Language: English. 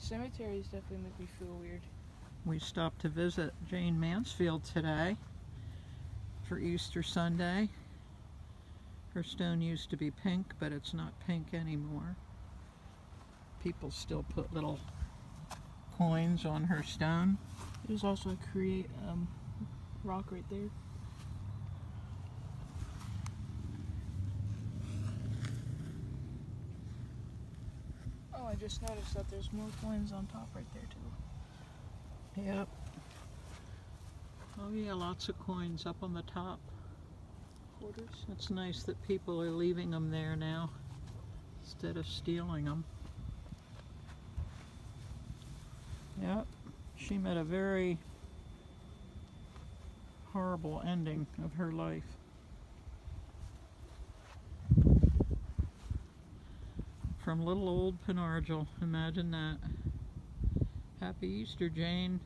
Cemeteries definitely make me feel weird. We stopped to visit Jayne Mansfield today for Easter Sunday. Her stone used to be pink, but it's not pink anymore. People still put little coins on her stone. There's also a create um, rock right there. I just noticed that there's more coins on top right there too. Yep. Oh yeah, lots of coins up on the top. Quarters. It's nice that people are leaving them there now instead of stealing them. Yep, she met a very horrible ending of her life. From little old Pen Argyl, imagine that. Happy Easter, Jayne.